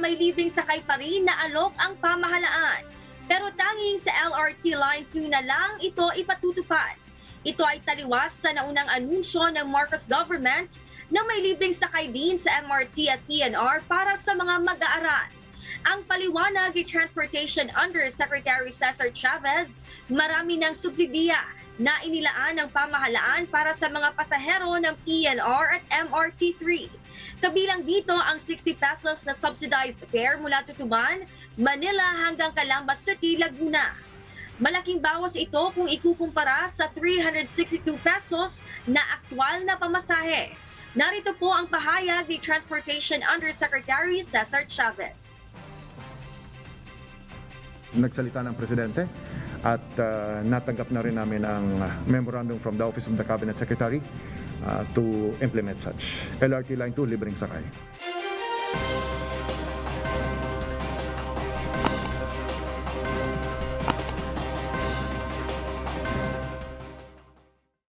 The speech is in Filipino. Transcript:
may libreng sakay pa rin na alok ang pamahalaan. Pero tanging sa LRT Line 2 na lang ito ipatutupad. Ito ay taliwas sa naunang anunsyo ng Marcos government na may libreng sakay din sa MRT at PNR para sa mga mag-aaral. Ang paliwanag ni Transportation Undersecretary Cesar Chavez, marami ng subsidiya na inilaan ng pamahalaan para sa mga pasahero ng PNR at MRT3. Kabilang dito ang 60 pesos na subsidized fare mula Tutuban, Manila hanggang Calamba City, Laguna. Malaking bawas ito kung ikukumpara sa 362 pesos na aktwal na pamasahe. Narito po ang pahayag ni Transportation Undersecretary Cesar Chavez. nagsalita ng presidente at uh, natanggap na rin namin ang uh, memorandum from the Office of the Cabinet Secretary uh, to implement such. LRT Line 2, libreng sakay.